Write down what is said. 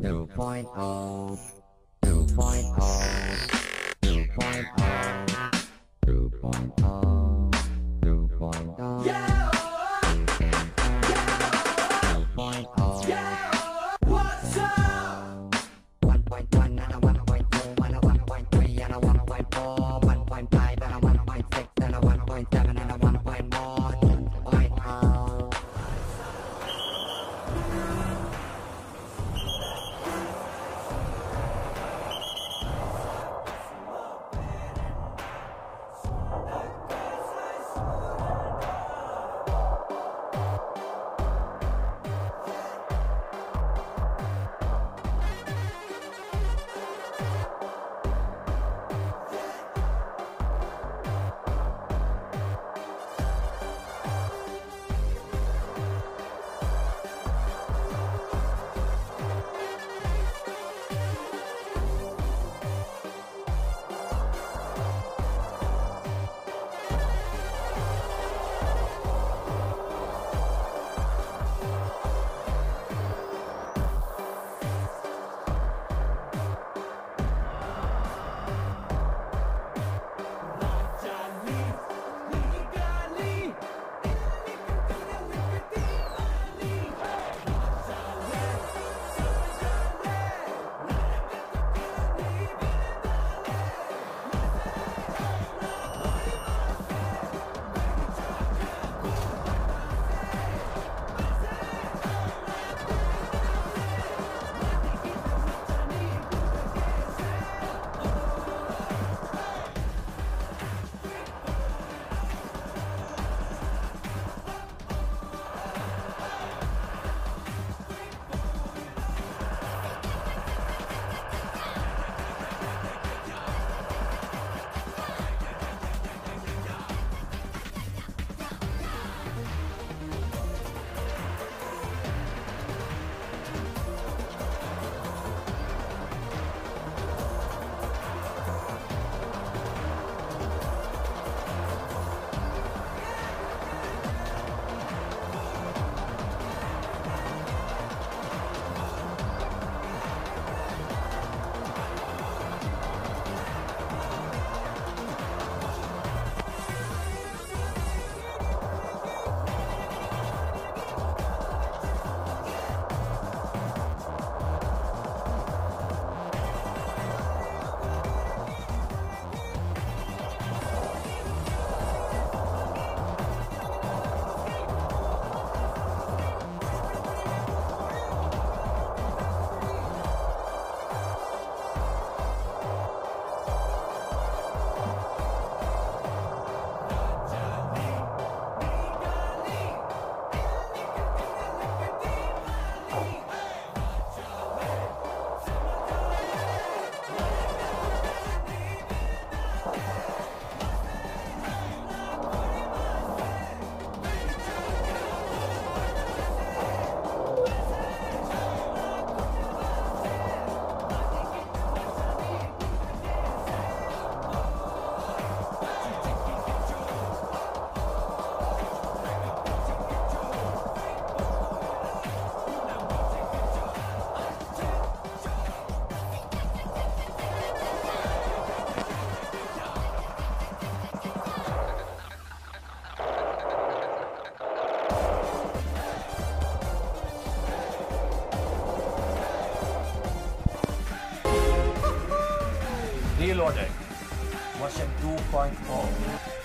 2.0 2.0 2.0 2.0 Reloaded version 2.0